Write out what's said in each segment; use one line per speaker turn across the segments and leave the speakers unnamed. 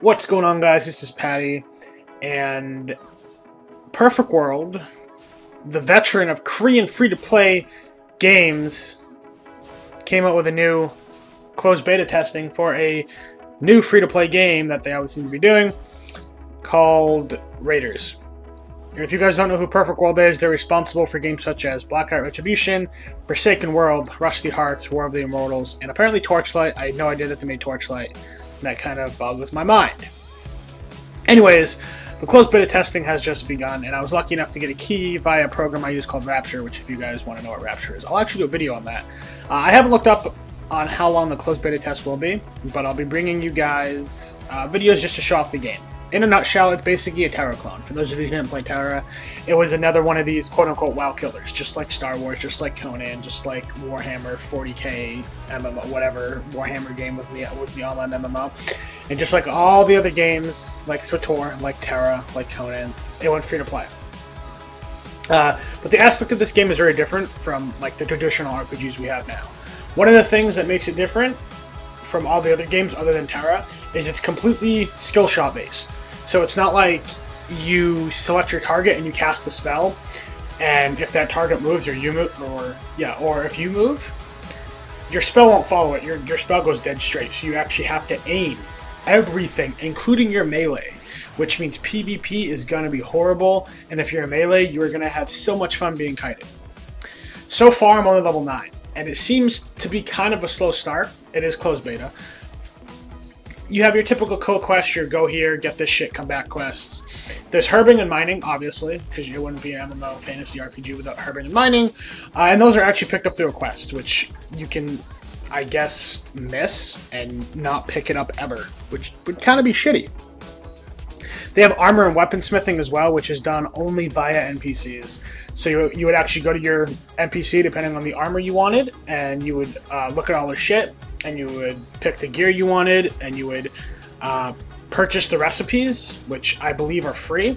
What's going on, guys? This is Paddi, and Perfect World, the veteran of Korean free-to-play games, came out with a new closed beta testing for a new free-to-play game that they always seem to be doing, called RaiderZ. If you guys don't know who Perfect World is, they're responsible for games such as Blackout Retribution, Forsaken World, Rusty Hearts, War of the Immortals, and apparently Torchlight. I had no idea that they made Torchlight that kind of boggles my mind. Anyways, the closed beta testing has just begun, and I was lucky enough to get a key via a program I use called Raptr, which if you guys want to know what Raptr is, I'll actually do a video on that. Uh, I haven't looked up on how long the closed beta test will be, but I'll be bringing you guys uh, videos just to show off the game. In a nutshell, it's basically a TERA clone. For those of you who didn't play TERA, it was another one of these quote-unquote WoW killers, just like Star Wars, just like Conan, just like Warhammer 40k MMO, whatever Warhammer game was the was the online MMO, and just like all the other games, like SWTOR, like TERA, like Conan, it went free to play. Uh, but the aspect of this game is very different from like the traditional RPGs we have now. One of the things that makes it different from all the other games other than TERA is it's completely skill shot based. So it's not like you select your target and you cast a spell, and if that target moves or you move, or yeah, or if you move, your spell won't follow it. Your your spell goes dead straight. So you actually have to aim everything, including your melee, which means PvP is gonna be horrible. And if you're a melee, you are gonna have so much fun being kited. So far, I'm only level nine, and it seems to be kind of a slow start. It is closed beta, you have your typical co quest, your go here, get this shit, come back quests. There's herbing and mining, obviously, because you wouldn't be an MMO fantasy RPG without herbing and mining. Uh, and those are actually picked up through a quest, which you can, I guess, miss and not pick it up ever, which would kind of be shitty. They have armor and weaponsmithing as well, which is done only via NPCs. So you, you would actually go to your NPC depending on the armor you wanted, and you would uh, look at all the shit, and you would pick the gear you wanted, and you would uh, purchase the recipes, which I believe are free.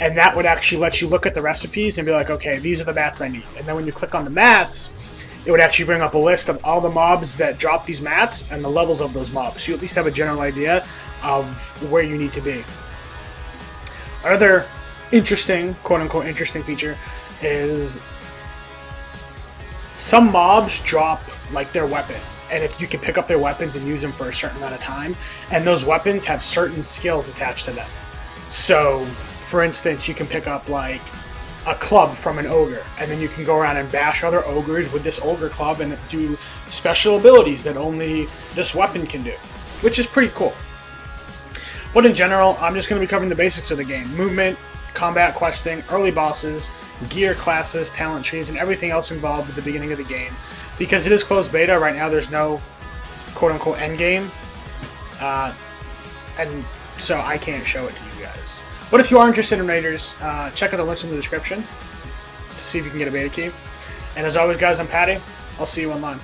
And that would actually let you look at the recipes and be like, okay, these are the mats I need. And then when you click on the mats, it would actually bring up a list of all the mobs that drop these mats and the levels of those mobs. So you at least have a general idea of where you need to be. Another interesting, quote unquote, interesting feature is some mobs drop like their weapons, and if you can pick up their weapons and use them for a certain amount of time, and those weapons have certain skills attached to them. So, for instance, you can pick up like a club from an ogre, and then you can go around and bash other ogres with this ogre club and do special abilities that only this weapon can do, which is pretty cool. But in general, I'm just going to be covering the basics of the game movement, combat questing, early bosses, gear classes, talent trees, and everything else involved at the beginning of the game. Because it is closed beta, right now there's no quote unquote end game. Uh, and so I can't show it to you guys. But if you are interested in RaiderZ, uh, check out the links in the description to see if you can get a beta key. And as always, guys, I'm Paddi. I'll see you online.